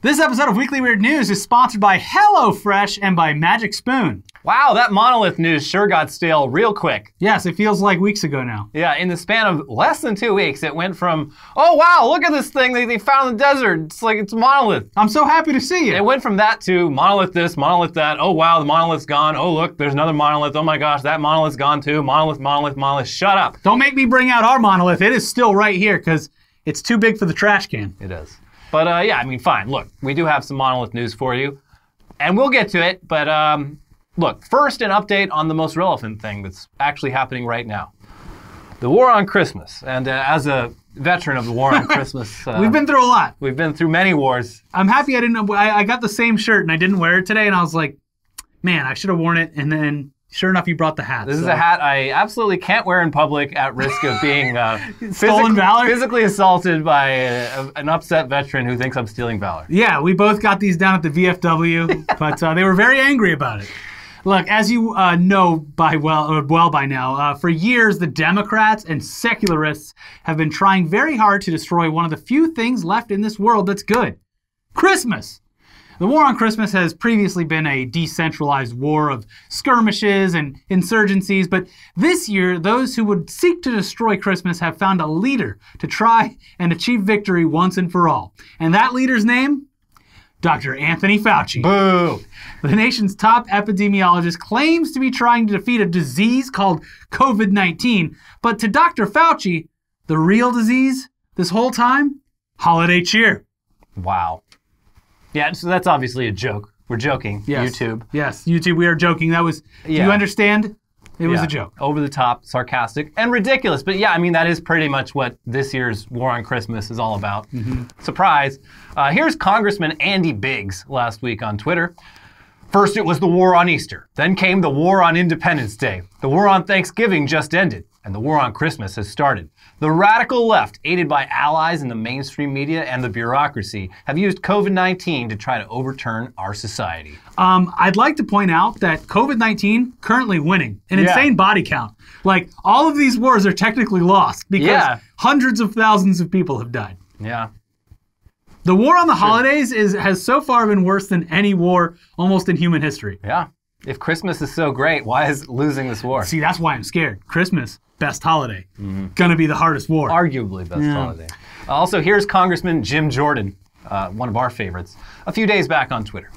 This episode of Weekly Weird News is sponsored by HelloFresh and by Magic Spoon. Wow, that monolith news sure got stale real quick. Yes, it feels like weeks ago now. Yeah, in the span of less than two weeks, it went from, oh wow, look at this thing they, they found in the desert. It's like it's a monolith. I'm so happy to see It you. went from that to monolith this, monolith that. Oh wow, the monolith's gone. Oh look, there's another monolith. Oh my gosh, that monolith's gone too. Monolith, monolith, monolith. Shut up. Don't make me bring out our monolith. It is still right here because it's too big for the trash can. It is. But uh, yeah, I mean, fine. Look, we do have some monolith news for you, and we'll get to it. But um, look, first, an update on the most relevant thing that's actually happening right now the war on Christmas. And uh, as a veteran of the war on Christmas, uh, We've been through a lot. we've been through many wars. I'm happy I didn't. I, I got the same shirt and I didn't wear it today, and I was like, man, I should have worn it. And then, sure enough, you brought the hat. This is a hat I absolutely can't wear in public at risk of being uh, Stolen valor? physically assaulted by a, an upset veteran who thinks I'm stealing valor. Yeah, we both got these down at the VFW, but uh, they were very angry about it. Look, as you uh, know by well, well by now, uh, for years the Democrats and secularists have been trying very hard to destroy one of the few things left in this world that's good: Christmas. The war on Christmas has previously been a decentralized war of skirmishes and insurgencies, but this year, those who would seek to destroy Christmas have found a leader to try and achieve victory once and for all. And that leader's name? Dr. Anthony Fauci. Boo! The nation's top epidemiologist claims to be trying to defeat a disease called COVID 19, but to Dr. Fauci, the real disease this whole time? Holiday cheer. Wow. Yeah, so that's obviously a joke. We're joking. Yes. YouTube. Yes, YouTube, we are joking. That was, do you understand? It was Yeah, a joke. Over the top, sarcastic, and ridiculous. But yeah, I mean, that is pretty much what this year's War on Christmas is all about. Mm-hmm. Surprise. Uh, here's Congressman Andy Biggs last week on Twitter. First, it was the war on Easter. Then came the war on Independence Day. The war on Thanksgiving just ended, and the war on Christmas has started. The radical left, aided by allies in the mainstream media and the bureaucracy, have used COVID 19 to try to overturn our society. Um, I'd like to point out that COVID 19 currently winning an Yeah. insane body count. Like, all of these wars are technically lost because Yeah. hundreds of thousands of people have died. Yeah. The war on the holidays is has so far been worse than any war almost in human history. Yeah. If Christmas is so great, why is losing this war? See, that's why I'm scared. Christmas, best holiday. Gonna be the hardest war. Arguably best holiday. Also, here's Congressman Jim Jordan, uh, one of our favorites, a few days back on Twitter.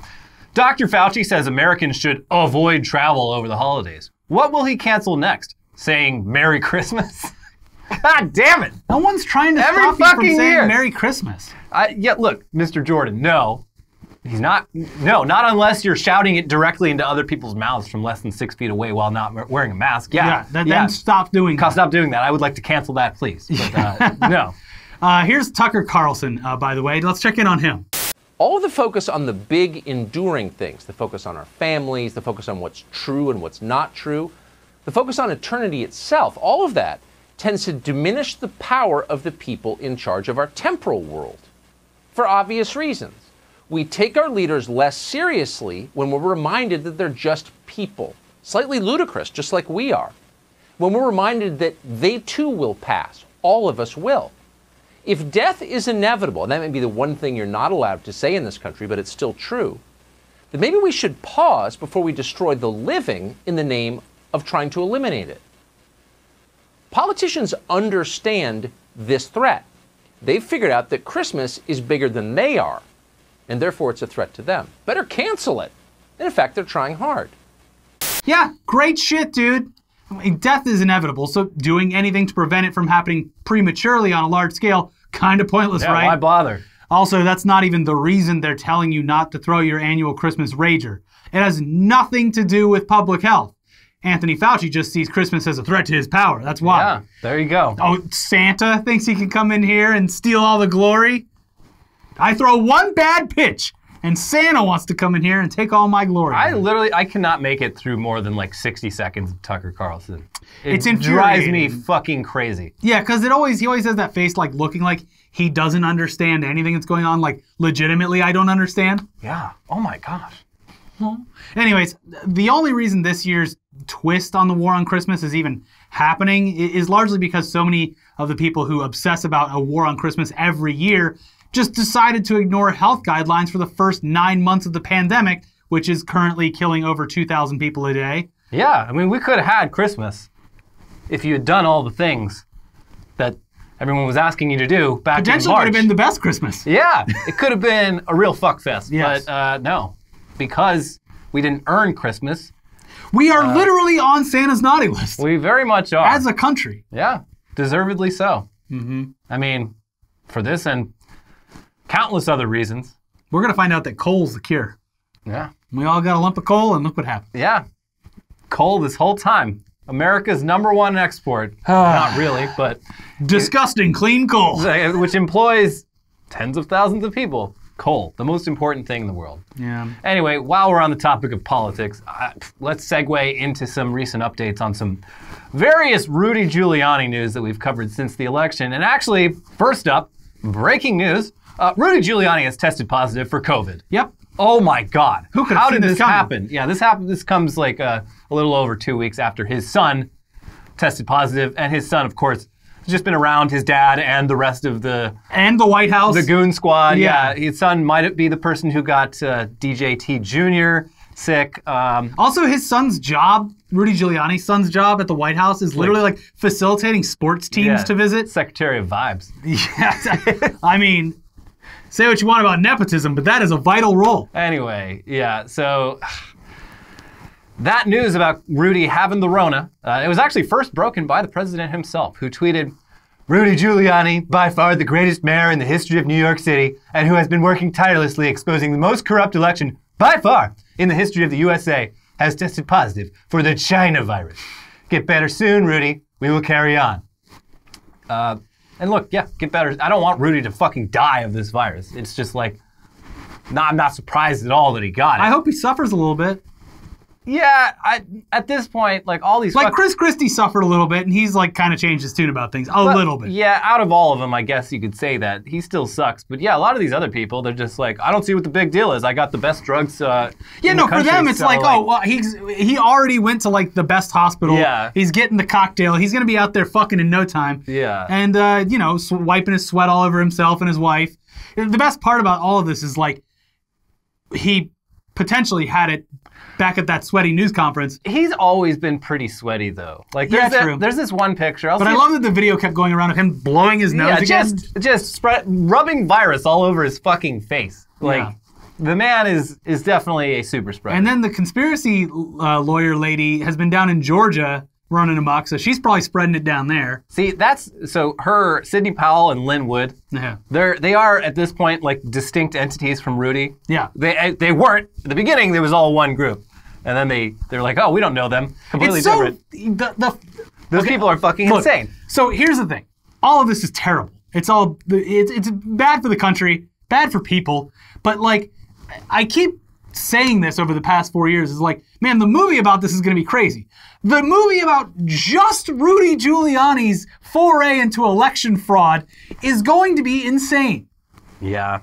Dr. Fauci says Americans should avoid travel over the holidays. What will he cancel next? Saying Merry Christmas? God damn it! no one's trying to Every stop you from saying year. Merry Christmas. I, yeah, look, Mr. Jordan, no. He's not, no, not unless you're shouting it directly into other people's mouths from less than six feet away while not wearing a mask. Yeah. Yeah, then, then stop doing that. Stop doing that. I would like to cancel that, please. But uh, no. Uh, here's Tucker Carlson, uh, by the way. Let's check in on him. all the focus on the big enduring things, the focus on our families, the focus on what's true and what's not true, the focus on eternity itself, all of that tends to diminish the power of the people in charge of our temporal world. For obvious reasons. We take our leaders less seriously when we're reminded that they're just people, slightly ludicrous, just like we are. When we're reminded that they too will pass, all of us will. If death is inevitable, and that may be the one thing you're not allowed to say in this country, but it's still true, then maybe we should pause before we destroy the living in the name of trying to eliminate it. Politicians understand this threat. They've figured out that Christmas is bigger than they are, and therefore it's a threat to them. Better cancel it. And in fact, they're trying hard. Yeah, great shit, dude. I mean, death is inevitable, so doing anything to prevent it from happening prematurely on a large scale, kind of pointless, Yeah, right? why bother? Also, that's not even the reason they're telling you not to throw your annual Christmas rager. It has nothing to do with public health. Anthony Fauci just sees Christmas as a threat to his power. That's why. Yeah, there you go. Oh, Santa thinks he can come in here and steal all the glory? I throw one bad pitch, and Santa wants to come in here and take all my glory. I literally, I cannot make it through more than like 60 seconds of Tucker Carlson. It It's drives me fucking crazy. Yeah, because it always he always has that face like looking like he doesn't understand anything that's going on. Like legitimately, I don't understand. Yeah. Oh my gosh. Well, Anyways, the only reason this year's twist on the war on Christmas is even happening is largely because so many of the people who obsess about a war on Christmas every year just decided to ignore health guidelines for the first nine months of the pandemic, which is currently killing over 2,000 people a day. Yeah, I mean, we could have had Christmas if you had done all the things that everyone was asking you to do back in Potentially March. could have been the best Christmas. yeah, it could have been a real fuck fest. Yes. But uh, no, because we didn't earn Christmas, We are literally on Santa's naughty list we very much are. as a country. yeah, deservedly so. Mm-hmm. I mean, for this and countless other reasons. We're going to find out that coal's the cure. Yeah. We all got a lump of coal, and look what happened. Yeah. Coal this whole time. America's number one export. Not really, but Disgusting clean coal. which employs tens of thousands of people. Coal, the most important thing in the world. Yeah. Anyway, while we're on the topic of politics, uh, let's segue into some recent updates on some various Rudy Giuliani news that we've covered since the election. And actually, first up, breaking news uh, Rudy Giuliani has tested positive for COVID. Yep. Oh my God! Who could have How did this coming? happen? Yeah, this happened. This comes like uh, a little over two weeks after his son tested positive, and his son, of course, has just been around his dad and the rest of the And the White House. the goon squad. Yeah. Yeah, his son might be the person who got uh, DJT Jr. sick. Um, Also, his son's job, Rudy Giuliani's son's job at the White House, is literally like facilitating sports teams yeah, to visit. Secretary of Vibes. Yeah. I mean, say what you want about nepotism, but that is a vital role. Anyway, yeah, so that news about Rudy having the Rona, uh, it was actually first broken by the president himself, who tweeted, Rudy Giuliani, by far the greatest mayor in the history of New York City, and who has been working tirelessly exposing the most corrupt election by far in the history of the USA, has tested positive for the China virus. Get better soon, Rudy. We will carry on. Uh, and look, yeah, get better. I don't want Rudy to fucking die of this virus. It's just like, no, I'm not surprised at all that he got it. I hope he suffers a little bit. Yeah, I, at this point, like all these Like Chris Christie suffered a little bit, and he's like kind of changed his tune about things a little bit. Yeah, out of all of them, I guess you could say that he still sucks. But yeah, a lot of these other people, they're just like, I don't see what the big deal is. I got the best drugs. Uh, Yeah, no, the for them it's so, like, oh, well, he's he already went to like the best hospital. Yeah. he's getting the cocktail. He's gonna be out there fucking in no time. Yeah. and uh, you know, wiping his sweat all over himself and his wife. The best part about all of this is like he potentially had it back at that sweaty news conference. he's always been pretty sweaty though. Like Yeah, there's, that- true. there's this one picture. I'll But I love that the video kept going around of him blowing his nose yeah, again. just just spread rubbing virus all over his fucking face. Like Yeah. the man is is definitely a super spreader. And then the conspiracy uh, lawyer lady has been down in Georgia running amok, so she's probably spreading it down there. see, that's so her Sidney Powell and Lin Wood. Yeah. They're they are at this point like distinct entities from Rudy. Yeah. They they weren't at the beginning. There was all one group, and then they they're like, oh, we don't know them. Completely It's so different. the, the Those people are fucking Look, insane. So here's the thing. All of this is terrible. It's all it's it's bad for the country, bad for people. But like, I keep saying this over the past four years is like, man, the movie about this is going to be crazy. The movie about just Rudy Giuliani's foray into election fraud is going to be insane. Yeah.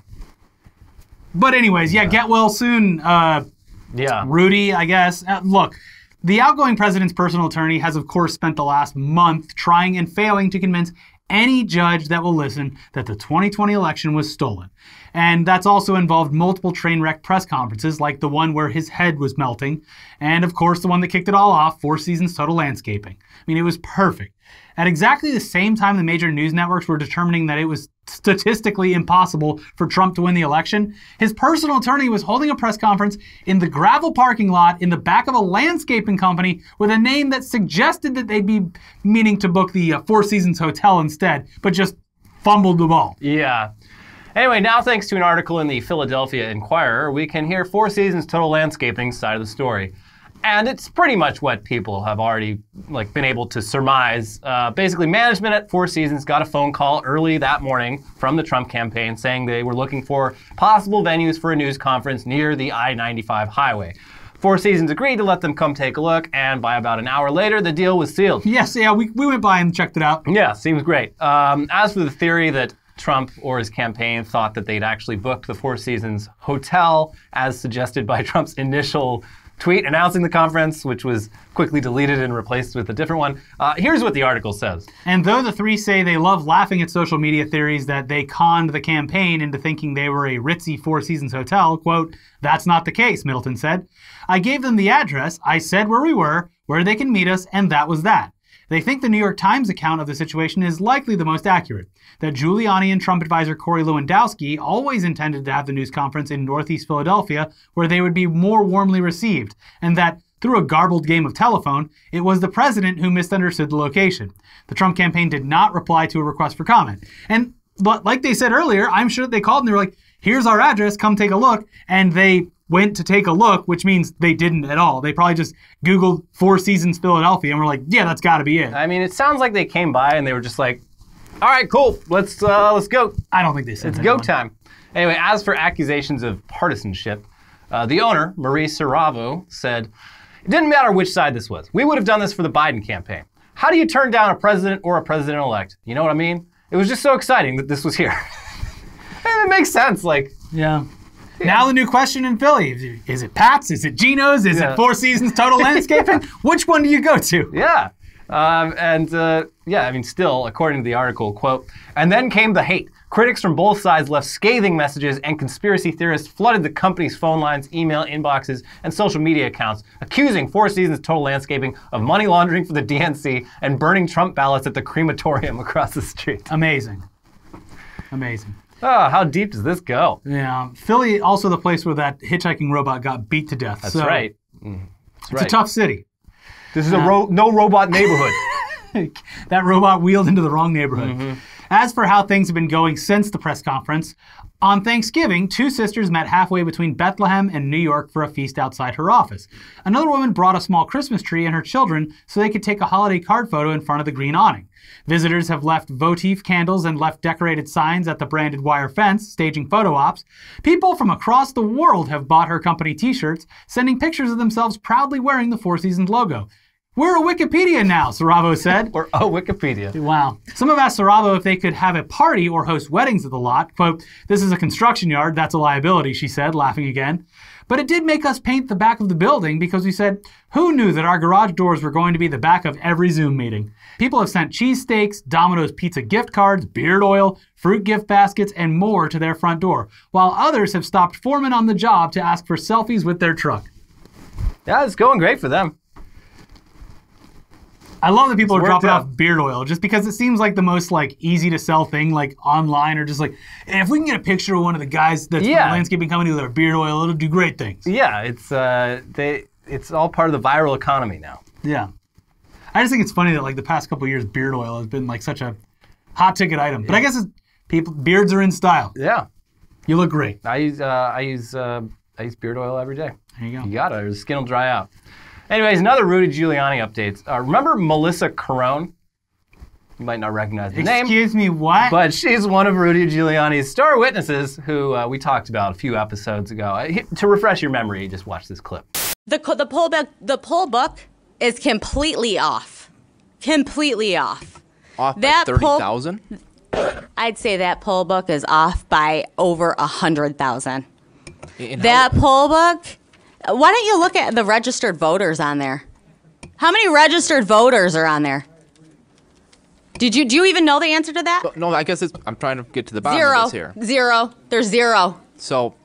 But anyways, yeah, get well soon, uh, Yeah. Rudy, I guess. Uh, look, the outgoing president's personal attorney has, of course, spent the last month trying and failing to convince any judge that will listen that the 2020 election was stolen. And that's also involved multiple train wreck press conferences, like the one where his head was melting, and of course, the one that kicked it all off Four Seasons Total Landscaping. I mean, it was perfect. At exactly the same time, the major news networks were determining that it was statistically impossible for Trump to win the election. His personal attorney was holding a press conference in the gravel parking lot in the back of a landscaping company with a name that suggested that they'd be meaning to book the uh, Four Seasons Hotel instead, but just fumbled the ball. Yeah. Anyway, now thanks to an article in the Philadelphia Inquirer, we can hear Four Seasons Total Landscaping's side of the story. And it's pretty much what people have already like been able to surmise. Uh, basically, management at Four Seasons got a phone call early that morning from the Trump campaign saying they were looking for possible venues for a news conference near the I-95 highway. Four Seasons agreed to let them come take a look, and by about an hour later, the deal was sealed. Yes, yeah, we, we went by and checked it out. Yeah, seems great. Um, as for the theory that Trump or his campaign thought that they'd actually booked the Four Seasons hotel, as suggested by Trump's initial tweet announcing the conference, which was quickly deleted and replaced with a different one. Uh, here's what the article says. And though the three say they love laughing at social media theories that they conned the campaign into thinking they were a ritzy Four Seasons hotel, quote, that's not the case, Middleton said. I gave them the address, I said where we were, where they can meet us, and that was that. They think the New York Times account of the situation is likely the most accurate. That Giuliani and Trump advisor Corey Lewandowski always intended to have the news conference in Northeast Philadelphia, where they would be more warmly received, and that through a garbled game of telephone, it was the president who misunderstood the location. The Trump campaign did not reply to a request for comment. And but like they said earlier, I'm sure they called and they were like, "Here's our address, come take a look." And they went to take a look, which means they didn't at all. They probably just Googled Four Seasons Philadelphia and were like, "Yeah, that's got to be it." I mean, it sounds like they came by and they were just like, "All right, cool, let's uh, let's go." I don't think they said It's go time. Anyway, as for accusations of partisanship, uh, the owner, Marie Siravo, said, It didn't matter which side this was. We would have done this for the Biden campaign. How do you turn down a president or a president elect? You know what I mean? It was just so exciting that this was here. and it makes sense. Like, Yeah. Now the new question in Philly: is it- Pat's? Is it Geno's? Is Yeah. it Four Seasons Total Landscaping? Which one do you go to? yeah. Um, and uh, yeah, I mean, still, according to the article, quote, and then came the hate. Critics from both sides left scathing messages, and conspiracy theorists flooded the company's phone lines, email inboxes, and social media accounts, accusing Four Seasons Total Landscaping of money laundering for the DNC and burning Trump ballots at the crematorium across the street. Amazing. Amazing. Oh, how deep does this go? Yeah. Philly, also the place where that hitchhiking robot got beat to death. That's so right. That's It's right. a tough city. this is a ro- no robot neighborhood. that robot wheeled into the wrong neighborhood. Mm-hmm. As for how things have been going since the press conference, on Thanksgiving, two sisters met halfway between Bethlehem and New York for a feast outside her office. Another woman brought a small Christmas tree and her children so they could take a holiday card photo in front of the green awning. Visitors have left votive candles and left decorated signs at the branded wire fence, staging photo ops. People from across the world have bought her company t shirts, sending pictures of themselves proudly wearing the Four Seasons logo. We're a Wikipedia now, Siravo said. We're a Wikipedia. Wow. Some have asked Siravo if they could have a party or host weddings at the lot. Quote, This is a construction yard. That's a liability, she said, laughing again. But it did make us paint the back of the building because we said, Who knew that our garage doors were going to be the back of every Zoom meeting? People have sent cheesesteaks, Domino's pizza gift cards, beard oil, fruit gift baskets, and more to their front door, while others have stopped foremen on the job to ask for selfies with their truck. Yeah, it's going great for them. I love that people It's are dropping out. off beard oil just because it seems like the most like easy to sell thing like online or just like "Hey, if we can get a picture of one of the guys that's Yeah. the landscaping company with our beard oil, it'll do great things. Yeah, it's uh, they. It's all part of the viral economy now. Yeah. I just think it's funny that like the past couple years beard oil has been like such a hot ticket item. But I guess it's, people beards are in style. Yeah, You look great. I use uh, I use uh, I use beard oil every day. There you go. You gotta, or the skin will dry out. Anyways, another Rudy Giuliani updates. Uh, remember Mellissa Carone? You might not recognize the name, Excuse me, what? but she's one of Rudy Giuliani's star witnesses, who uh, we talked about a few episodes ago. Uh, he- to refresh your memory, just watch this clip. The co- the poll book the poll book is completely off, completely off. Off That by 30,000? I'd say that poll book is off by over a hundred thousand. That how- poll book. Why don't you look at the registered voters on there? How many registered voters are on there? Did you do you even know the answer to that? No, I guess it's, I'm trying to get to the bottom Zero. of this here. Zero. There's zero. So,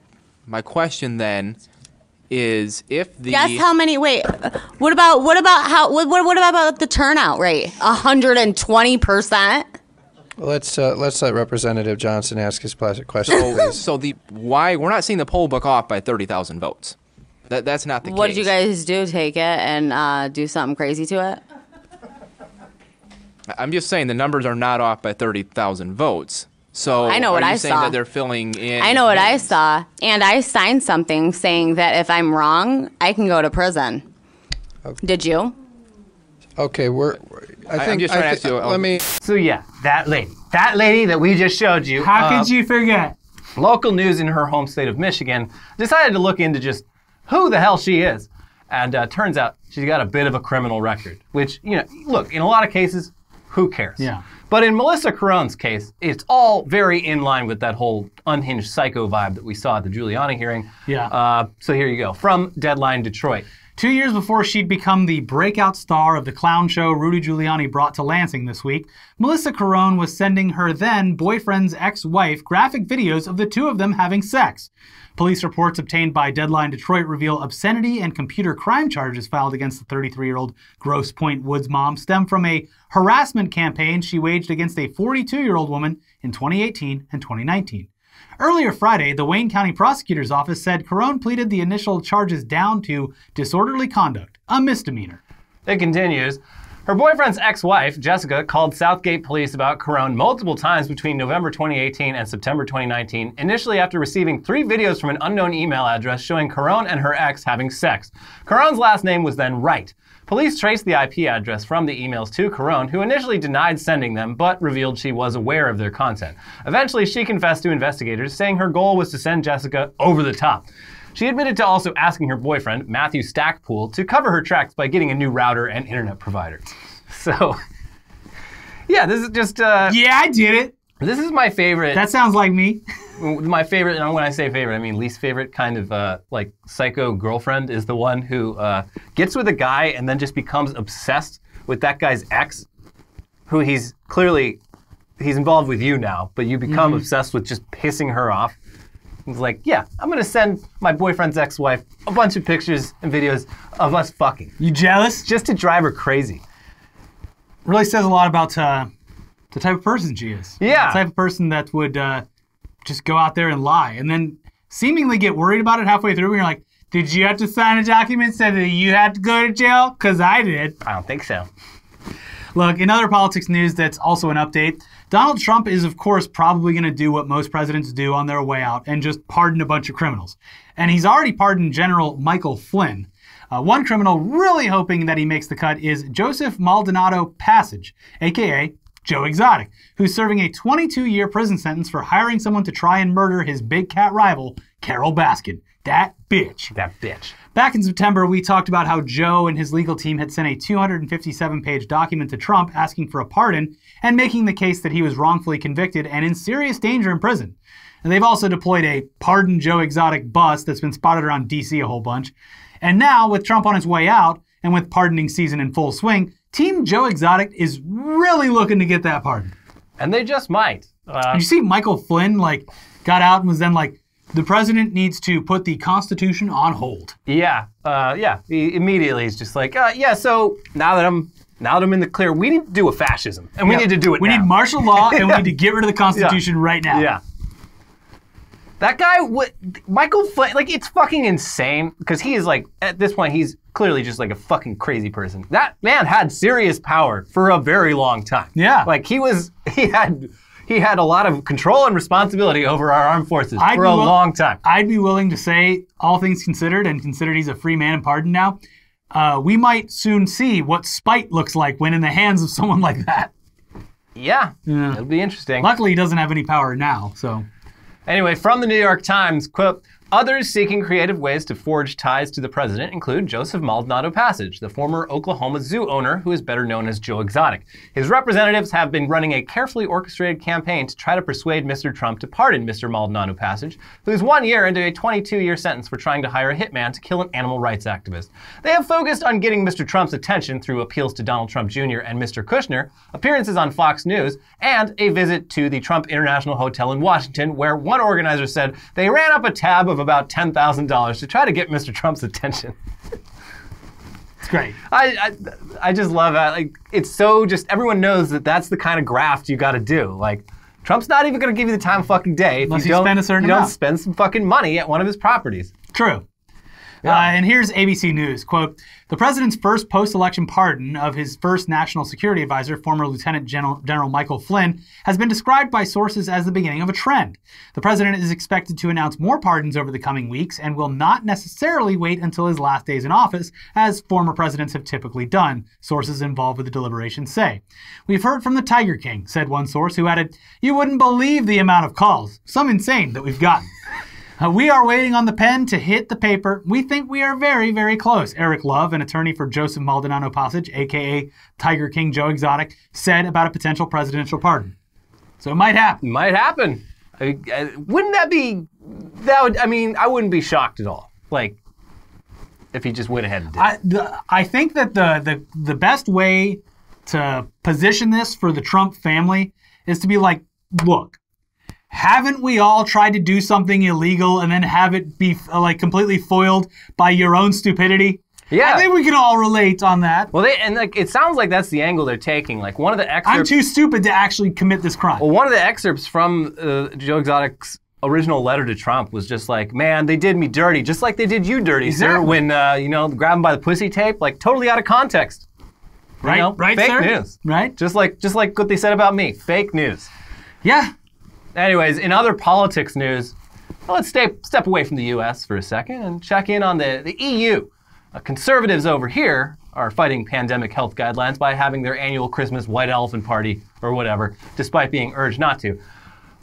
my question then is if the Guess how many? Wait. What about what about how? What what, what about the turnout rate? hundred and twenty percent. Let's uh, let's let Representative Johnson ask his plastic question, so, so the why we're not seeing the poll book off by 30,000 votes. That that's not the case. What case. did you guys do? Take it and uh, do something crazy to it? I'm just saying the numbers are not off by 30,000 votes. So I know what are you I saying saw. that they're filling in I know what I saw, and I signed something saying that if I'm wrong, I can go to prison. Did you? Okay, we're. we're- I I'm think. just I trying to thi- ask you, Let um, me. So yeah, that lady, that lady that we just showed you. How uh, could you forget? local news in her home state of Michigan decided to look into just who the hell she is. And uh, turns out she's got a bit of a criminal record, which, you know, look, in a lot of cases, who cares? Yeah. But in Mellissa Carone's case, it's all very in line with that whole unhinged psycho vibe that we saw at the Giuliani hearing. Yeah. Uh, so here you go from Deadline Detroit. Two years before she'd become the breakout star of the clown show Rudy Giuliani brought to Lansing this week, Mellissa Carone was sending her then boyfriend's ex wife graphic videos of the two of them having sex. Police reports obtained by Deadline Detroit reveal obscenity and computer crime charges filed against the 33 year old Grosse Pointe Woods mom stem from a harassment campaign she waged against a 42 year old woman in 2018 and 2019. Earlier Friday, the Wayne County Prosecutor's Office said Carone pleaded the initial charges down to disorderly conduct, a misdemeanor. It continues. Her boyfriend's ex wife, Jessica, called Southgate police about Carone multiple times between November 2018 and September 2019, initially after receiving three videos from an unknown email address showing Carone and her ex having sex. Carone's last name was then Wright. Police traced the IP address from the emails to Carone, who initially denied sending them, but revealed she was aware of their content. Eventually, she confessed to investigators, saying her goal was to send Jessica over the top. She admitted to also asking her boyfriend, Matthew Stackpool, to cover her tracks by getting a new router and internet provider. So, yeah, this is just, uh, Yeah, I did it. this is my favorite. That sounds like me. my favorite, and when I say favorite, I mean least favorite kind of uh, like psycho girlfriend is the one who uh, gets with a guy and then just becomes obsessed with that guy's ex, who he's clearly he's involved with you now, but you become obsessed with just pissing her off. He's like, yeah, I'm gonna send my boyfriend's ex-wife a bunch of pictures and videos of us fucking, You jealous? just to drive her crazy. Really says a lot about uh, the type of person she is. Yeah. The type of person that would uh, just go out there and lie and then seemingly get worried about it halfway through and you're like, did you have to sign a document saying that you had to go to jail? Because I did. I don't think so. Look, in other politics news that's also an update, Donald Trump is, of course, probably going to do what most presidents do on their way out and just pardon a bunch of criminals. And he's already pardoned General Michael Flynn. Uh, one criminal really hoping that he makes the cut is Joseph Maldonado Passage, aka Joe Exotic, who's serving a 22 year prison sentence for hiring someone to try and murder his big cat rival, Carole Baskin. That bitch. That bitch. Back in September, we talked about how Joe and his legal team had sent a 257 page document to Trump asking for a pardon and making the case that he was wrongfully convicted and in serious danger in prison. And they've also deployed a Pardon Joe Exotic bus that's been spotted around DC a whole bunch. And now, with Trump on his way out and with pardoning season in full swing, Team Joe Exotic is really looking to get that pardon. And they just might. Uh, you see Michael Flynn like got out and was then like, the president needs to put the Constitution on hold. Yeah, uh, yeah. He immediately he's just like, uh, yeah. So now that I'm now that I'm in the clear, we need to do a fascism, and we Yeah. need to do it. We now. need martial law and we need to get rid of the Constitution right now. Yeah. That guy, what Michael Flynn, like it's fucking insane because he is like at this point he's clearly just like a fucking crazy person. That man had serious power for a very long time. Yeah. like he was he had he had a lot of control and responsibility over our armed forces I'd for a will- long time. I'd be willing to say, all things considered, and considered he's a free man and pardoned now, uh, we might soon see what spite looks like when in the hands of someone like that. Yeah, Yeah. it'll be interesting. Luckily, he doesn't have any power now, so. Anyway, from the New York Times, quote, others seeking creative ways to forge ties to the president include Joseph Maldonado Passage, the former Oklahoma zoo owner who is better known as Joe Exotic. His representatives have been running a carefully orchestrated campaign to try to persuade Mr. Trump to pardon Mr. Maldonado Passage, who is one year into a 22 year sentence for trying to hire a hitman to kill an animal rights activist. They have focused on getting Mr. Trump's attention through appeals to Donald Trump Jr. and Mr. Kushner, appearances on Fox News, and a visit to the Trump International Hotel in Washington, where one organizer said they ran up a tab of about $10,000 to try to get Mr. Trump's attention. It's great. I, I, I just love that. Like, it's so just, everyone knows that that's the kind of graft you gotta do. Like, Trump's not even gonna give you the time of fucking day if Unless you you don't, spend a certain you don't spend some fucking money at one of his properties. True. Uh, and here's ABC News. Quote, the president's first post-election pardon of his first national security advisor, former Lieutenant General, General Michael Flynn, has been described by sources as the beginning of a trend. The president is expected to announce more pardons over the coming weeks and will not necessarily wait until his last days in office, as former presidents have typically done, sources involved with the deliberations say. We've heard from the Tiger King, said one source, who added, You wouldn't believe the amount of calls, some insane, that we've gotten. Uh, we are waiting on the pen to hit the paper. We think we are very, very close. Eric Love, an attorney for Joseph Maldonado Passage, aka Tiger King Joe Exotic, said about a potential presidential pardon. So it might happen. Might happen. I, I- wouldn't that be, that would, I mean, I wouldn't be shocked at all. Like, if he just went ahead and did. it. I, the, I think that the, the the best way to position this for the Trump family is to be like, look, haven't we all tried to do something illegal and then have it be uh, like completely foiled by your own stupidity? Yeah. I think we can all relate on that. well, they and like it sounds like that's the angle they're taking. Like one of the excerpts. I'm too stupid to actually commit this crime. Well, one of the excerpts from uh, Joe Exotic's original letter to Trump was just like, "Man, they did me dirty, just like they did you dirty, sir." When uh, you know, grab him by the pussy tape, like totally out of context. You right, know? right, Fake sir? news. Right? Just like just like what they said about me, fake news. Yeah. Anyways, in other politics news, well, let's stay, step away from the U.S. for a second and check in on the, the EU. Uh, conservatives over here are fighting pandemic health guidelines by having their annual Christmas white elephant party or whatever, despite being urged not to.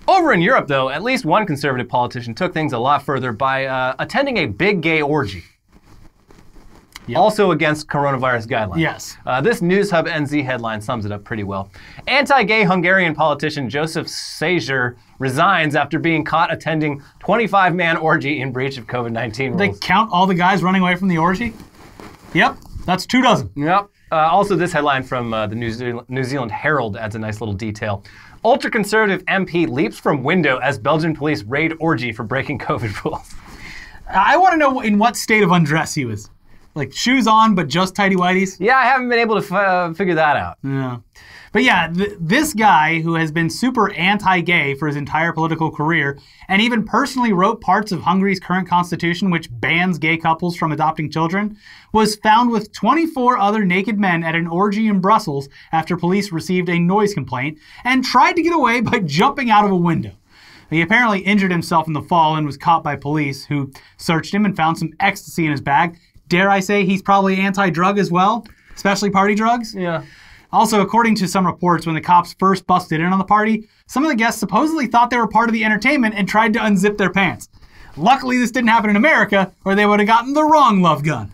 Over in Europe, though, at least one conservative politician took things a lot further by uh, attending a big gay orgy. Also against coronavirus guidelines. Yes. Uh, this Newshub NZ headline sums it up pretty well. Anti gay Hungarian politician Joseph Szájer resigns after being caught attending 25 man orgy in breach of COVID 19 They count all the guys running away from the orgy? Yep. That's two dozen. Yep. Uh, also, this headline from uh, the New Zealand, New Zealand Herald adds a nice little detail. Ultra conservative MP leaps from window as Belgian police raid orgy for breaking COVID rules. I want to know in what state of undress he was. Like shoes on, but just tidy whities. Yeah, I haven't been able to f- uh, figure that out. Yeah. But yeah, th- this guy who has been super anti-gay for his entire political career, and even personally wrote parts of Hungary's current constitution, which bans gay couples from adopting children, was found with 24 other naked men at an orgy in Brussels after police received a noise complaint and tried to get away by jumping out of a window. He apparently injured himself in the fall and was caught by police, who searched him and found some ecstasy in his bag. Dare I say he's probably anti-drug as well, especially party drugs? Yeah. Also, according to some reports, when the cops first busted in on the party, some of the guests supposedly thought they were part of the entertainment and tried to unzip their pants. Luckily, this didn't happen in America, or they would have gotten the wrong love gun.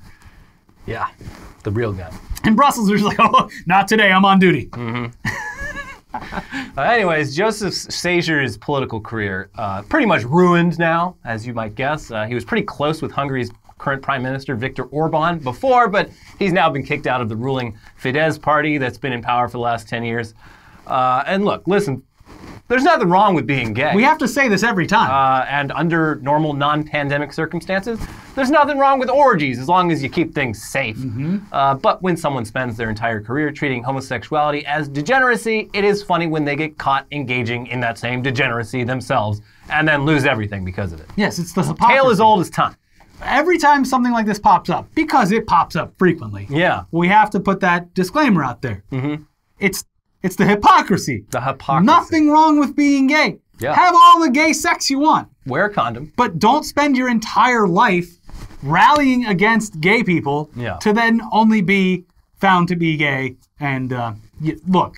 Yeah. The real gun. In Brussels, they're just like, oh, not today, I'm on duty. Uh, anyways, Joseph Szájer's political career uh, pretty much ruined now, as you might guess. Uh, he was pretty close with Hungary's current prime minister, Viktor Orban, before, but he's now been kicked out of the ruling Fidesz party that's been in power for the last 10 years. Uh, and look, listen, there's nothing wrong with being gay. We have to say this every time. uh, and under normal non-pandemic circumstances, there's nothing wrong with orgies as long as you keep things safe. Uh, but when someone spends their entire career treating homosexuality as degeneracy, it is funny when they get caught engaging in that same degeneracy themselves and then lose everything because of it. yes, it's the hypocrisy. Tale as old as time. Every time something like this pops up, because it pops up frequently, Yeah, we have to put that disclaimer out there. Mm-hmm. It's it's the hypocrisy. the hypocrisy. Nothing wrong with being gay. Yeah. Have all the gay sex you want. Wear a condom. but don't spend your entire life rallying against gay people Yeah. to then only be found to be gay. And uh, y- look,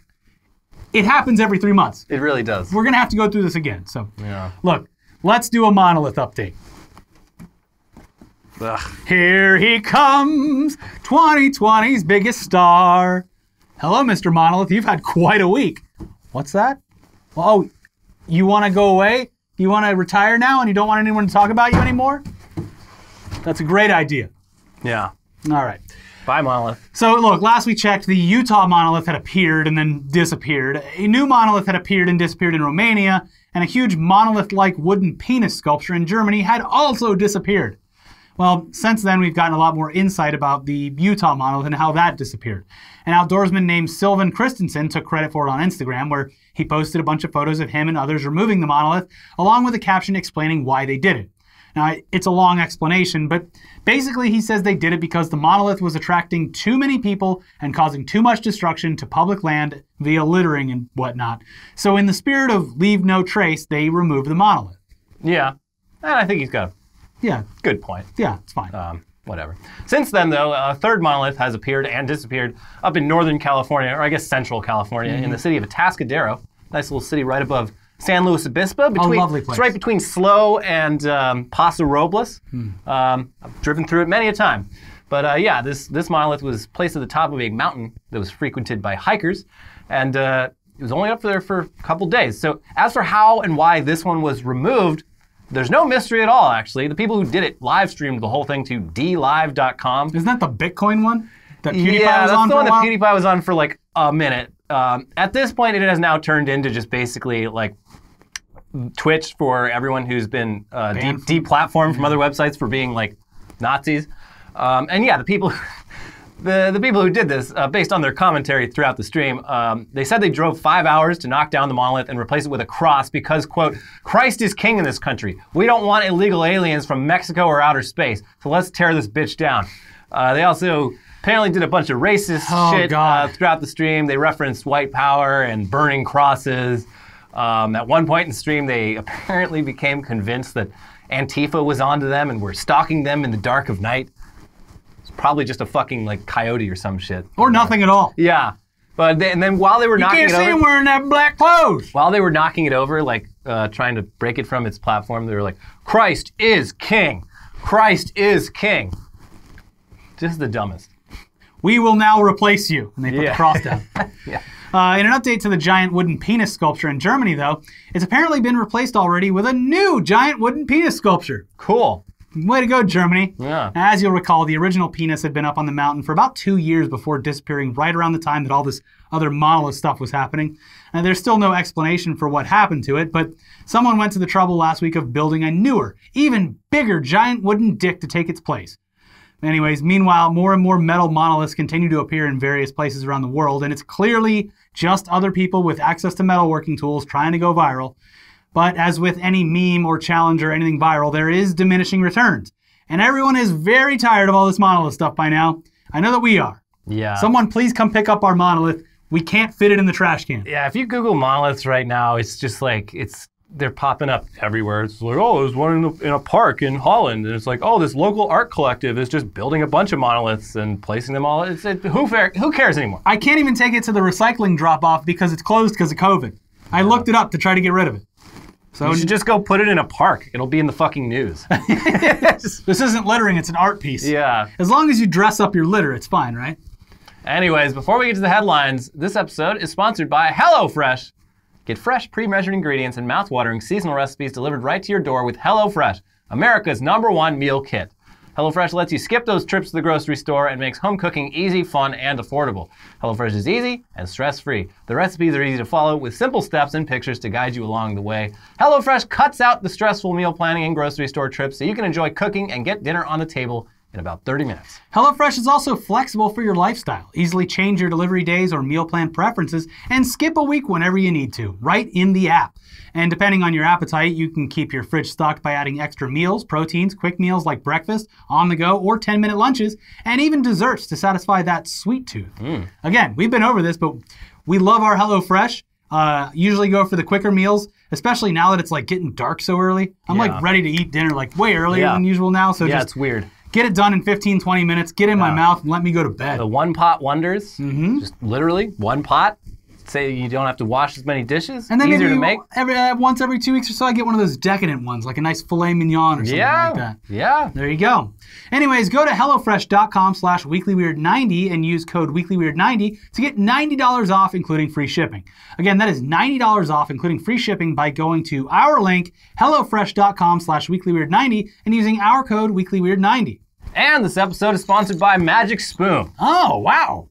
it happens every three months. It really does. We're gonna have to go through this again. So, Yeah. look, let's do a monolith update. Ugh. Here he comes, 2020's biggest star. Hello, Mr. Monolith. You've had quite a week. What's that? Oh, you want to go away? You want to retire now and you don't want anyone to talk about you anymore? That's a great idea. Yeah. All right. Bye, Monolith. So, look, last we checked, the Utah monolith had appeared and then disappeared. A new monolith had appeared and disappeared in Romania, and a huge monolith like wooden penis sculpture in Germany had also disappeared. Well, since then, we've gotten a lot more insight about the Utah monolith and how that disappeared. An outdoorsman named Sylvan Christensen took credit for it on Instagram, where he posted a bunch of photos of him and others removing the monolith, along with a caption explaining why they did it. Now, it's a long explanation, but basically, he says they did it because the monolith was attracting too many people and causing too much destruction to public land via littering and whatnot. So, in the spirit of leave no trace, they removed the monolith. Yeah. And I think he's got a Yeah, good point. yeah, it's fine. um, whatever. Since then, though, a third monolith has appeared and disappeared up in Northern California, or I guess Central California, in the city of Atascadero. Nice little city right above San Luis Obispo. Between, lovely place. It's right between SLO and um, Paso Robles. Um, I've driven through it many a time. But uh, yeah, this, this monolith was placed at the top of a mountain that was frequented by hikers, and uh, it was only up there for a couple days. So as for how and why this one was removed, there's no mystery at all, actually. The people who did it live streamed the whole thing to dlive.com. Isn't that the Bitcoin one that PewDiePie yeah, was that's on the for one that? PewDiePie was on for like a minute. Um, at this point, it has now turned into just basically like Twitch for everyone who's been uh, de- deplatformed from other websites for being like Nazis. Um, and yeah, the people. The, the people who did this, uh, based on their commentary throughout the stream, um, they said they drove five hours to knock down the monolith and replace it with a cross because, quote, Christ is king in this country. We don't want illegal aliens from Mexico or outer space, so let's tear this bitch down. Uh, they also apparently did a bunch of racist Oh, shit. Uh, throughout the stream. They referenced white power and burning crosses. Um, at one point in the stream, they apparently became convinced that Antifa was onto them and were stalking them in the dark of night. Probably just a fucking like coyote or some shit. Or nothing at all. Yeah, but they, and then while they were You knocking can't it see over, him wearing that black clothes. while they were knocking it over, like uh, trying to break it from its platform, they were like, "Christ is king! Christ is king!" Just the dumbest. We will now replace you. And they put Yeah. the cross down. Yeah. Uh, in an update to the giant wooden penis sculpture in Germany, though, it's apparently been replaced already with a new giant wooden penis sculpture. Cool. Way to go, Germany. Yeah. As you'll recall, the original penis had been up on the mountain for about two years before disappearing right around the time that all this other monolith stuff was happening. And there's still no explanation for what happened to it, but someone went to the trouble last week of building a newer, even bigger giant wooden dick to take its place. Anyways, meanwhile, more and more metal monoliths continue to appear in various places around the world, and it's clearly just other people with access to metalworking tools trying to go viral. But as with any meme or challenge or anything viral, there is diminishing returns. And everyone is very tired of all this monolith stuff by now. I know that we are. Yeah. Someone please come pick up our monolith. We can't fit it in the trash can. Yeah, if you Google monoliths right now, it's just like it's they're popping up everywhere. It's like, oh, there's one in a, in a park in Holland, and it's like, oh, this local art collective is just building a bunch of monoliths and placing them all. It's it, who fair, who cares anymore? I can't even take it to the recycling drop off because it's closed because of COVID. I looked it up to try to get rid of it. So You should just go put it in a park. It'll be in the fucking news. this isn't littering, it's an art piece. yeah. As long as you dress up your litter, it's fine, right? Anyways, before we get to the headlines, this episode is sponsored by HelloFresh. Get fresh, pre-measured ingredients and mouth-watering seasonal recipes delivered right to your door with HelloFresh, America's number one meal kit. HelloFresh lets you skip those trips to the grocery store and makes home cooking easy, fun, and affordable. HelloFresh is easy and stress-free. The recipes are easy to follow with simple steps and pictures to guide you along the way. HelloFresh cuts out the stressful meal planning and grocery store trips so you can enjoy cooking and get dinner on the table in about 30 minutes. HelloFresh is also flexible for your lifestyle. Easily change your delivery days or meal plan preferences and skip a week whenever you need to, right in the app. And depending on your appetite, you can keep your fridge stocked by adding extra meals, proteins, quick meals like breakfast, on the go, or 10 minute lunches, and even desserts to satisfy that sweet tooth. Again, we've been over this, but we love our HelloFresh. Uh, usually go for the quicker meals, especially now that it's like getting dark so early. I'm Yeah. like ready to eat dinner like way earlier Yeah. than usual now. So Yeah, just it's weird. Get it done in 15, 20 minutes, get in my mouth, and let me go to bed. The one pot wonders. Mm-hmm. Just literally one pot. Say you don't have to wash as many dishes. And then easier maybe to make. every uh, once every two weeks or so, I get one of those decadent ones, like a nice filet mignon or something Yeah. like that. Yeah. There you go. Anyways, go to HelloFresh.com slash WeeklyWeird90 and use code WeeklyWeird90 to get $90 off, including free shipping. Again, that is $90 off, including free shipping, by going to our link, HelloFresh.com slash WeeklyWeird90, and using our code WeeklyWeird90. And this episode is sponsored by Magic Spoon. Oh, wow.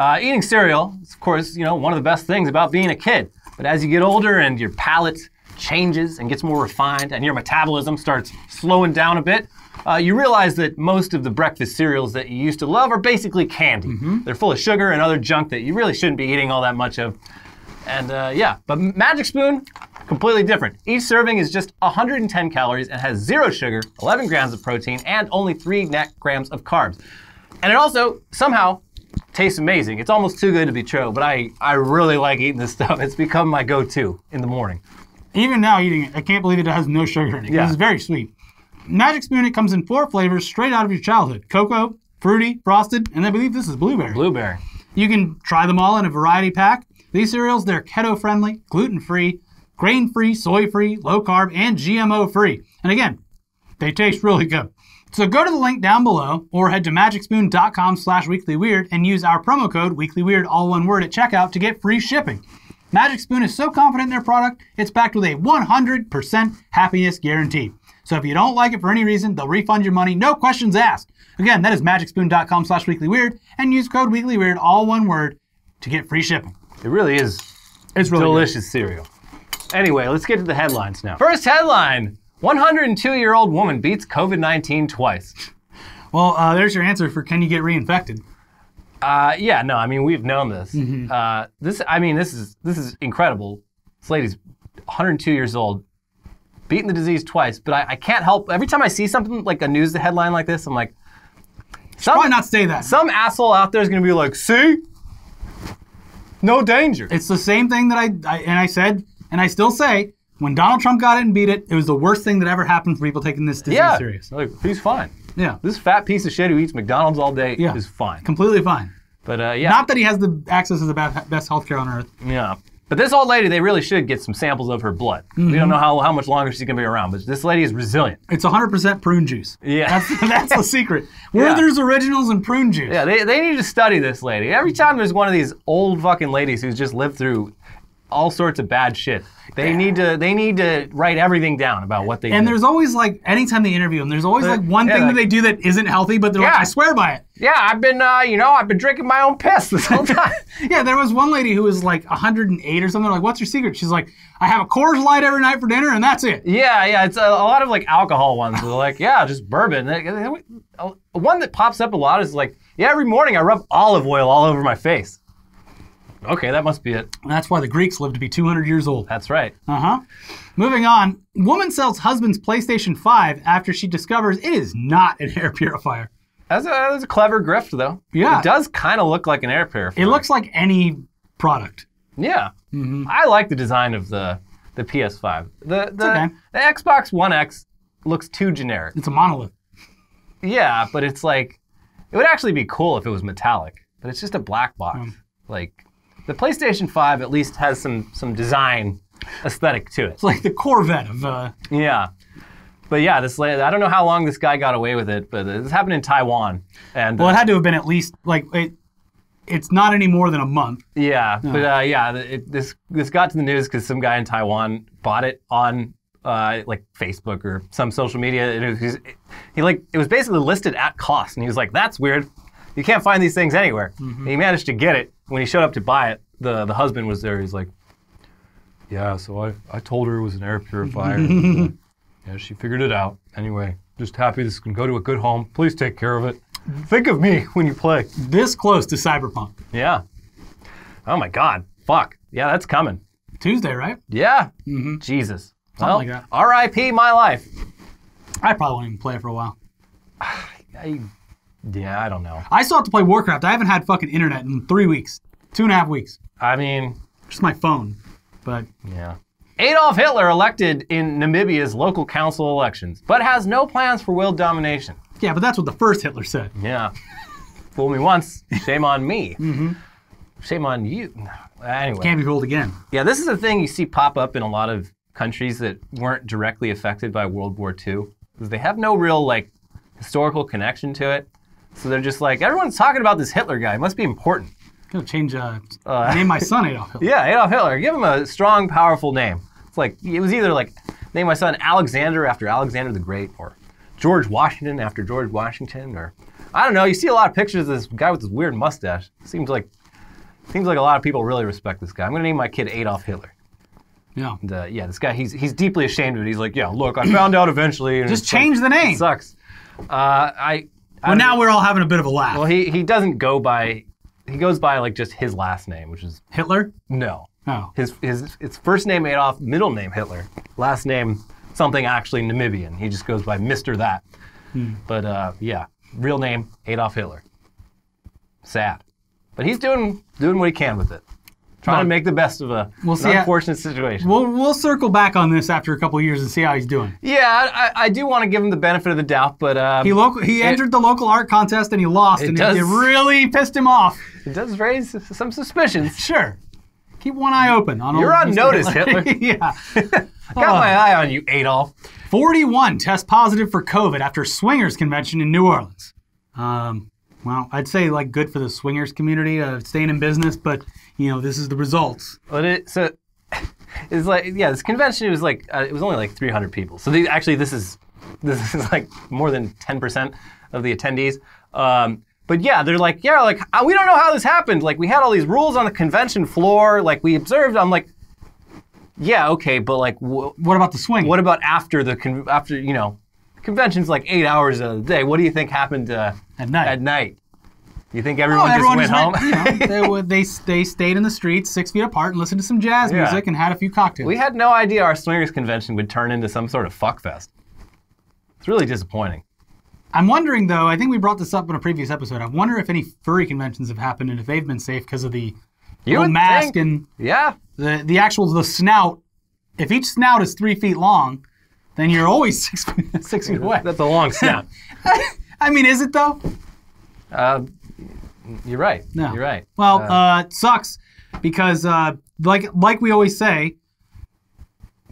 Uh, eating cereal is, of course, you know, one of the best things about being a kid. But as you get older and your palate changes and gets more refined and your metabolism starts slowing down a bit, uh, you realize that most of the breakfast cereals that you used to love are basically candy. They're full of sugar and other junk that you really shouldn't be eating all that much of. And uh, yeah, but Magic Spoon, completely different. Each serving is just 110 calories and has zero sugar, 11 grams of protein, and only 3 net grams of carbs. And it also somehow tastes amazing. It's almost too good to be true, but I, I really like eating this stuff. It's become my go to in the morning. Even now eating it, I can't believe it has no sugar in it. Yeah. It's very sweet. Magic Spoon, it comes in four flavors straight out of your childhood cocoa, fruity, frosted, and I believe this is blueberry. Blueberry. You can try them all in a variety pack. These cereals, they're keto friendly, gluten free, grain free, soy free, low carb, and GMO free. And again, they taste really good. So go to the link down below or head to magicspoon.com slash weeklyweird and use our promo code weeklyweird, all one word, at checkout to get free shipping. Magic Spoon is so confident in their product, it's backed with a 100% happiness guarantee. So if you don't like it for any reason, they'll refund your money, no questions asked. Again, that is magicspoon.com slash weeklyweird and use code weeklyweird, all one word, to get free shipping. It really is It's really good. delicious cereal. Anyway, let's get to the headlines now. First headline 102 year old woman beats COVID 19 twice. Well, uh, there's your answer for can you get reinfected? Uh, yeah, no, I mean we've known this. Mm-hmm. Uh, this, I mean, this is this is incredible. This lady's 102 years old, beating the disease twice. But I, I can't help every time I see something like a news headline like this, I'm like, some, Why not say that? some asshole out there is gonna be like, see, no danger. It's the same thing that I, I and I said and I still say when Donald Trump got it and beat it, it was the worst thing that ever happened for people taking this disease yeah, serious. like he's fine. Yeah, This fat piece of shit who eats McDonald's all day Yeah. is fine. completely fine. But uh, yeah, Not that he has the access to the be- best healthcare on earth. Yeah. But this old lady, they really should get some samples of her blood. We Mm-hmm. don't know how, how much longer she's going to be around, but this lady is resilient. It's 100% prune juice. Yeah. That's, that's the secret. Werther's Originals and prune juice. yeah, they, they need to study this lady. Every time there's one of these old fucking ladies who's just lived through all sorts of bad shit, they need to they need to write everything down about what they And did. there's always like, anytime they interview them, there's always like one yeah, thing like- that they do that isn't healthy, but they're like, Yeah. I swear by it. Yeah, I've been, uh, you know, I've been drinking my own piss this whole time. Yeah, there was one lady who was like 108 or something. Like, what's your secret? She's like, I have a Coors Light every night for dinner, and that's it. yeah, yeah, it's a, a lot of like alcohol ones. They're like, yeah, just bourbon. One that pops up a lot is like, yeah, every morning I rub olive oil all over my face. Okay, that must be it. That's why the Greeks lived to be 200 years old. That's right. Uh huh. Moving on, woman sells husband's PlayStation 5 after she discovers it is not an air purifier. That's a, that's a clever grift, though. Yeah. It does kind of look like an air purifier. It looks like any product. Yeah. I like the design of the the PS5. The the, okay. the Xbox One X looks too generic. It's a monolith. Yeah, but it's like it would actually be cool if it was metallic, but it's just a black box. Like the PlayStation 5 at least has some some design aesthetic to it. It's like the Corvette of. Uh, Yeah. But yeah, this I don't know how long this guy got away with it, but this happened in Taiwan. And well, uh, it had to have been at least like it. It's not any more than a month. Yeah, but uh, yeah, it, this this got to the news because some guy in Taiwan bought it on uh, like Facebook or some social media. And it was, he like it was basically listed at cost, and he was like, "That's weird. You can't find these things anywhere." And he managed to get it. When he showed up to buy it, the the husband was there. He's like, "Yeah, so I I told her it was an air purifier. and, uh, yeah, she figured it out. Anyway, just happy this can go to a good home. Please take care of it. Think of me when you play." This close to Cyberpunk. Yeah. Oh my God. Fuck. Yeah, that's coming. Tuesday, right? Yeah. Jesus. Something well, like that. R.I.P. my life. I probably won't even play it for a while. I, yeah, I don't know. I still have to play Warcraft. I haven't had fucking internet in three weeks, two and a half weeks. I mean, Just my phone. But yeah. Adolf Hitler elected in Namibia's local council elections, but has no plans for world domination. yeah, but that's what the first Hitler said. Yeah. Fool me once, shame on me. Mm-hmm. Shame on you. Anyway. Can't be fooled again. Yeah, this is a thing you see pop up in a lot of countries that weren't directly affected by World War II. They have no real like historical connection to it. So they're just like, everyone's talking about this Hitler guy. It must be important. Gonna change. Uh, Uh, name my son Adolf Hitler. Yeah, Adolf Hitler. Give him a strong, powerful name. It's like it was either like name my son Alexander after Alexander the Great, or George Washington after George Washington, or I don't know. You see a lot of pictures of this guy with this weird mustache. Seems like seems like a lot of people really respect this guy. I'm gonna name my kid Adolf Hitler. Yeah. And, uh, yeah, this guy, he's he's deeply ashamed of it. He's like, yeah, look, I found out eventually. Just it's like- change the name. It sucks. Uh, I. Well, now we're all having a bit of a laugh. Well, he he doesn't go by. He goes by like just his last name, which is Hitler? no. Oh. His his it's first name Adolf, middle name Hitler, last name something actually Namibian. He just goes by Mister That. Hmm. But uh, yeah, real name Adolf Hitler. Sad, but he's doing doing what he can with it, trying to make the best of a we'll see how- unfortunate situation. We'll, we'll circle back on this after a couple of years and see how he's doing. yeah, I, I do want to give him the benefit of the doubt, but um, He local, he it- entered the local art contest and he lost, It and does- it, really pissed him off. it does raise some suspicions. Sure. Keep one eye open on You're on notice, Hitler. yeah. Got my eye on you, Adolf. 41 test positive for COVID after swingers convention in New Orleans. Um, Well, I'd say like good for the swingers community, uh, staying in business, but you know this is the results. But it so it's like yeah, this convention was like uh, it was only like 300 people. So the, actually, this is this is like more than 10 percent of the attendees. Um, but yeah, they're like yeah, like uh, we don't know how this happened. Like we had all these rules on the convention floor. Like we observed. I'm like, yeah, okay, but like wh- What about the swing? what about after the con- after you know, convention's like eight hours a day. What do you think happened uh, At night. At night. You think Oh, everyone just everyone went just home? went- you know, they, they they stayed in the streets six feet apart and listened to some jazz Yeah. music and had a few cocktails. We had no idea our swingers convention would turn into some sort of fuck fest. It's really disappointing. I'm wondering though. I think we brought this up in a previous episode. I wonder if any furry conventions have happened and if they've been safe because of the You little mask think- and Yeah. the the actual the snout. If each snout is three feet long, then you're always six feet, six feet away. That's a long snap. I mean, is it though? uh, you're right. No. You're right. Well, Uh, uh, it sucks because, uh, like, like we always say,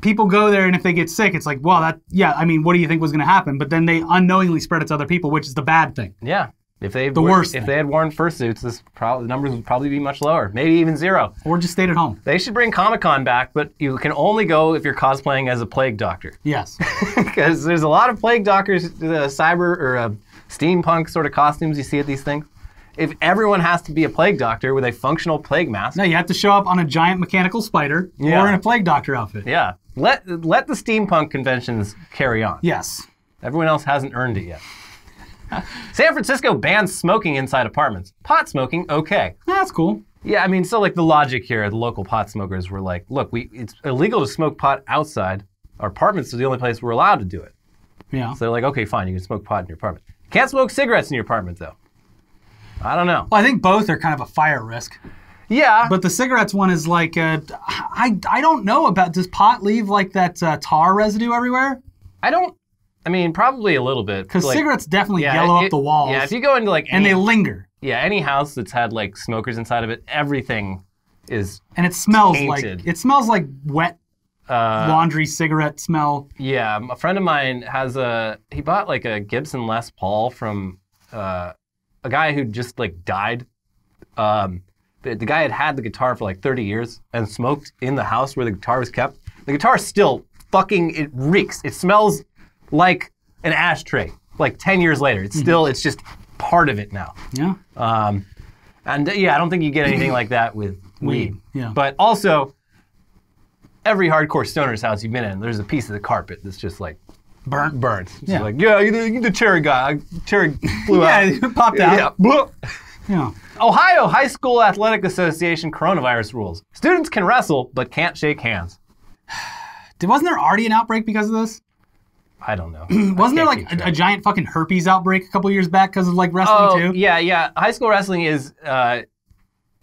people go there and if they get sick, it's like, well, that, yeah. I mean, what do you think was going to happen? But then they unknowingly spread it to other people, which is the bad thing. yeah. If they The worst if thing. they had worn fursuits, this prob- the numbers would probably be much lower, maybe even zero. Or just stayed at home. They should bring Comic Con back, but you can only go if you're cosplaying as a plague doctor. Yes. because there's a lot of plague doctors, uh, cyber or uh, steampunk sort of costumes you see at these things. If everyone has to be a plague doctor with a functional plague mask, no, you have to show up on a giant mechanical spider Yeah. or in a plague doctor outfit. yeah, let let the steampunk conventions carry on. Yes. Everyone else hasn't earned it yet. San Francisco bans smoking inside apartments. Pot smoking, okay. That's cool. Yeah, I mean, so like the logic here, the local pot smokers were like, look, we it's illegal to smoke pot outside. Our apartments are the only place we're allowed to do it. Yeah. So they're like, okay, fine, you can smoke pot in your apartment. Can't smoke cigarettes in your apartment though. I don't know. Well, I think both are kind of a fire risk. Yeah, But the cigarettes one is like, uh, I, I don't know about, does pot leave like that uh, tar residue everywhere? I don't. I mean, probably a little bit. Because like, cigarettes definitely yeah, yellow it- up the walls. Yeah, if you go into like and they linger. yeah any house that's had like smokers inside of it, everything is And it smells Tainted. like it smells like wet uh, laundry cigarette smell. Yeah, a friend of mine has a. He bought like a Gibson Les Paul from uh, a guy who just like died. Um, the, the guy had had the guitar for like 30 years and smoked in the house where the guitar was kept. The guitar still fucking it reeks. It smells like an ashtray. Like 10 years later, it's still it's just part of it now. Yeah. Um, and uh, yeah, I don't think you get anything like that with weed. Yeah. But also, every hardcore stoner's house you've been in, there's a piece of the carpet that's just like Burnt. burnt. It's Yeah. like, yeah, you the, the cherry guy. Cherry flew Yeah, out. it popped out. Yeah. Yeah. Ohio High School Athletic Association coronavirus rules. Students can wrestle, but can't shake hands. Did, wasn't there already an outbreak because of this? I don't know. Wasn't there like a, a giant fucking herpes outbreak a couple years back because of like wrestling Oh, too? yeah, yeah. High school wrestling is uh,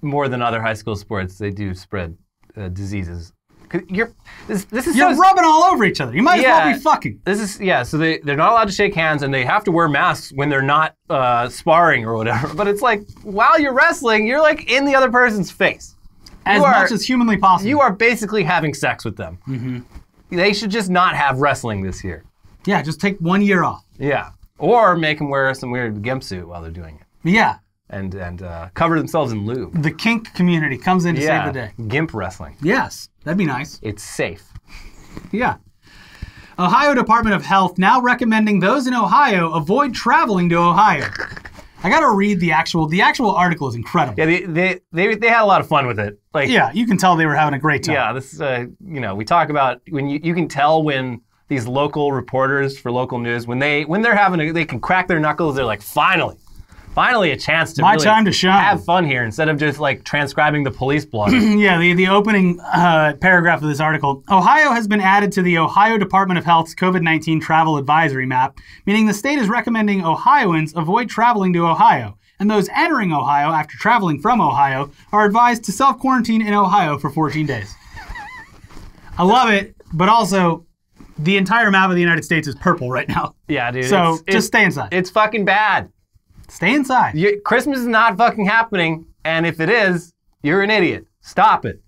more than other high school sports. They do spread uh, diseases. You're, this, this is You're so, rubbing all over each other. You might as well be fucking. This is yeah. So they they're not allowed to shake hands, and they have to wear masks when they're not uh, sparring or whatever. But it's like while you're wrestling, you're like in the other person's face. As are- much as humanly possible. You are basically having sex with them. Mm-hmm. They should just not have wrestling this year. Yeah, just take one year off. Yeah, or make them wear some weird gimp suit while they're doing it, Yeah. and and uh, cover themselves in lube. The kink community comes in to Yeah, save the day. gimp wrestling. Yes, that'd be nice. It's safe. Yeah. Ohio Department of Health now recommending those in Ohio avoid traveling to Ohio. I gotta read the actual. The actual article is incredible. Yeah, they they they, they had a lot of fun with it. Like Yeah, you can tell they were having a great time. Yeah, this uh, you know we talk about when you, you can tell when these local reporters for local news when they when they're having a, they can crack their knuckles. They're like finally, finally a chance to My really time to shine. have fun here instead of just like transcribing the police blog. Yeah, the, the opening uh, paragraph of this article Ohio has been added to the Ohio Department of Health's COVID 19 travel advisory map, meaning the state is recommending Ohioans avoid traveling to Ohio, and those entering Ohio after traveling from Ohio are advised to self quarantine in Ohio for 14 days. I love it, but also the entire map of the United States is purple right now. yeah, dude. So just it's- stay inside. It's fucking bad. Stay inside. You, Christmas is not fucking happening, and if it is, you're an idiot. Stop it.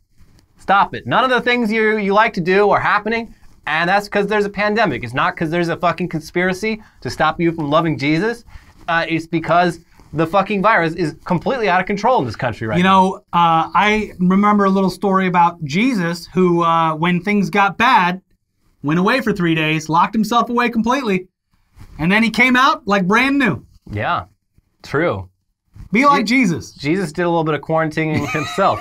Stop it. None of the things you you like to do are happening, and that's because there's a pandemic. It's not because there's a fucking conspiracy to stop you from loving Jesus. Uh, it's because the fucking virus is completely out of control in this country right You now. know, uh, I remember a little story about Jesus who, uh, when things got bad, went away for three days, locked himself away completely, and then he came out like brand new. Yeah, true. Be like Jesus. Jesus did a little bit of quarantining himself.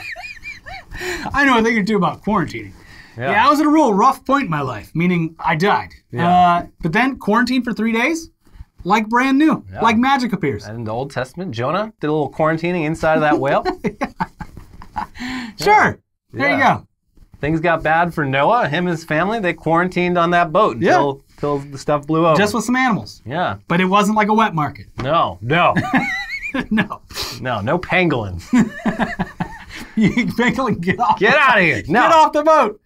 I know a thing or two about quarantining. Yeah. I was at a real rough point in my life, meaning I died. Yeah. Uh, but then quarantined for three days, like brand new, Yeah. like magic appears. And in the Old Testament, Jonah did a little quarantining inside of that whale. Sure. There you go. Things got bad for Noah. Him and his family, they quarantined on that boat until, until the stuff blew over. Just with some animals. yeah. But it wasn't like a wet market. No, no, no. no, no pangolins. You basically get off. Get out of here. No. Get off the boat.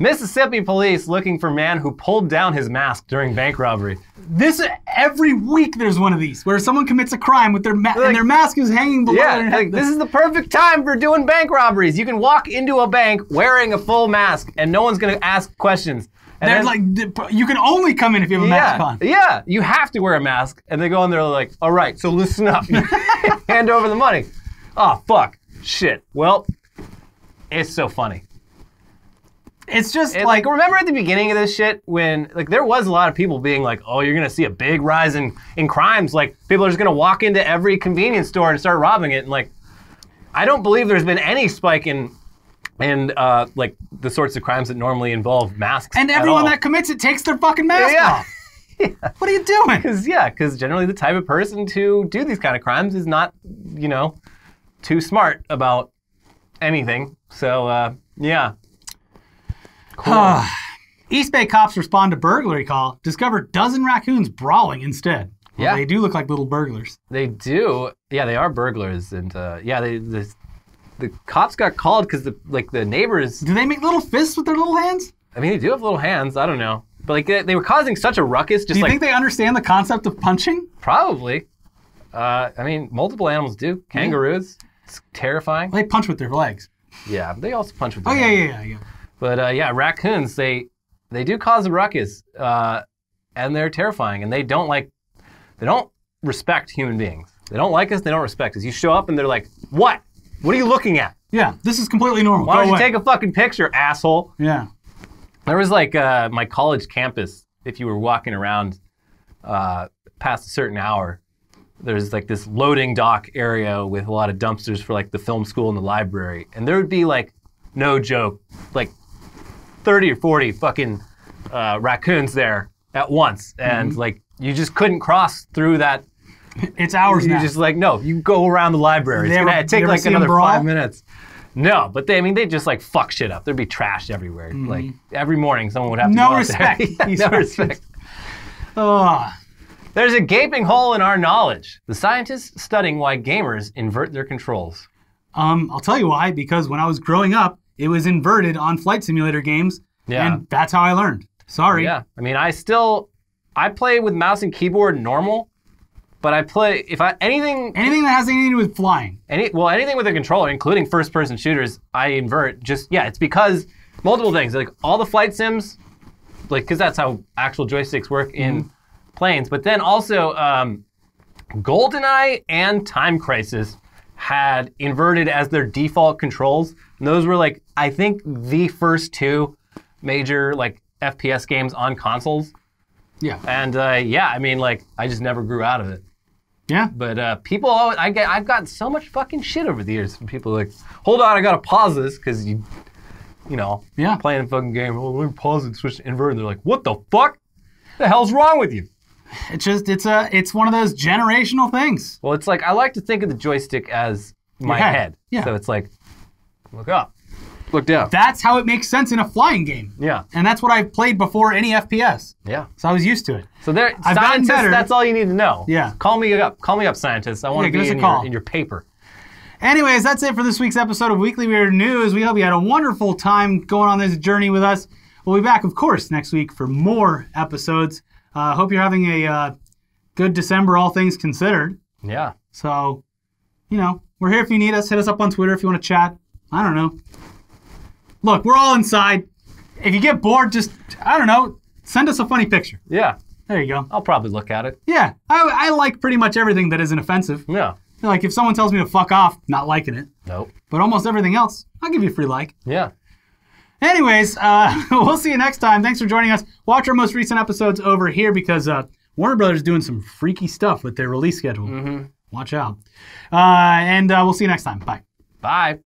Mississippi police looking for man who pulled down his mask during bank robbery. This every week there's one of these where someone commits a crime with their ma- Like- and their mask is hanging below Yeah, their like, head. this is the perfect time for doing bank robberies. You can walk into a bank wearing a full mask and no one's going to ask questions. And They're then- like you can only come in if you have a mask on. yeah, you have to wear a mask. And they go in there like, all right, so listen up. Hand over the money. Oh, fuck. Shit. Well, it's so funny. It's just It, like remember at the beginning of this shit when like there was a lot of people being like, "Oh, you're gonna see a big rise in in crimes. Like people are just gonna walk into every convenience store and start robbing it." And like, I don't believe there's been any spike in in uh, like the sorts of crimes that normally involve masks. and everyone that commits it takes their fucking mask Yeah. off. What are you doing? Cause yeah, because generally the type of person to do these kind of crimes is not, you know, too smart about anything. So uh, yeah, East Bay cops respond to burglary call, discover dozen raccoons brawling instead. Well, Yeah. they do look like little burglars. They do. Yeah, they are burglars, and uh, yeah, they the, the cops got called because the like the neighbors. Do they make little fists with their little hands? I mean, they do have little hands. I don't know, but like they, they were causing such a ruckus. Just Do you like think they understand the concept of punching? probably. Uh, I mean, multiple animals do. Kangaroos. It's terrifying. They punch with their legs. Yeah, they also punch with. Oh their yeah, hands. yeah, yeah, yeah. But uh, yeah, raccoons they they do cause a ruckus, uh, and they're terrifying, and they don't like they don't respect human beings. They don't like us. They don't respect us. You show up and they're like, "What? What are you looking at? Yeah, this is completely normal. Why Go don't you take a fucking picture, asshole?" Yeah. There was like uh, my college campus. If you were walking around uh, past a certain hour, there's like this loading dock area with a lot of dumpsters for like the film school and the library, and there would be like, no joke, like 30 or 40 fucking uh, raccoons there at once, and like you just couldn't cross through that. It's ours You now. just like no, you go around the library. It's They gonna take like another five minutes. No, but they, I mean, they just like fuck shit up. There'd be trash everywhere. Like every morning, someone would have to Mm-hmm. No go respect, these no respect. There's a gaping hole in our knowledge. The scientists studying why gamers invert their controls. Um, I'll tell you why. Because when I was growing up, it was inverted on flight simulator games, Yeah. and that's how I learned. Sorry. Yeah, I mean, I still, I play with mouse and keyboard normal, but I play if I anything Anything that has anything to do with flying. Any well, anything with a controller, including first-person shooters, I invert. Just yeah, it's because multiple things. Like all the flight sims, like because that's how actual joysticks work in planes. But then also, um, GoldenEye and Time Crisis had inverted as their default controls. And those were like I think the first two major like FPS games on consoles. Yeah. And uh, yeah, I mean like I just never grew out of it. Yeah. But uh, people, always, I get, I've gotten so much fucking shit over the years from people like, hold on, I gotta pause this because you, you know, Yeah. playing a fucking game. Oh, let me pause it, switch to invert. And they're like, what the fuck? The hell's wrong with you? It's just it's a it's one of those generational things. Well, it's like I like to think of the joystick as my head. head. Yeah. So it's like, look up, look down. That's how it makes sense in a flying game. yeah, And that's what I've played before any FPS. yeah. So I was used to it. So there, I've gotten scientists. better. That's all you need to know. Yeah. Call me up. Call me up, scientists. I want Yeah, to give be us a in call. your, in your paper. Anyways, that's it for this week's episode of Weekly Weird News. We hope you had a wonderful time going on this journey with us. We'll be back, of course, next week for more episodes. Uh, hope you're having a uh, good December, all things considered. Yeah. So, you know, we're here if you need us. Hit us up on Twitter if you want to chat. I don't know. Look, we're all inside. If you get bored, just, I don't know, send us a funny picture. Yeah. There you go. I'll probably look at it. Yeah, I, I like pretty much everything that isn't offensive. Yeah. Like if someone tells me to fuck off, not liking it. Nope. But almost everything else, I'll give you a free like. Yeah. Anyways, uh, we'll see you next time. Thanks for joining us. Watch our most recent episodes over here because uh, Warner Brothers is doing some freaky stuff with their release schedule. Watch out. Uh, and uh, we'll see you next time. Bye. Bye.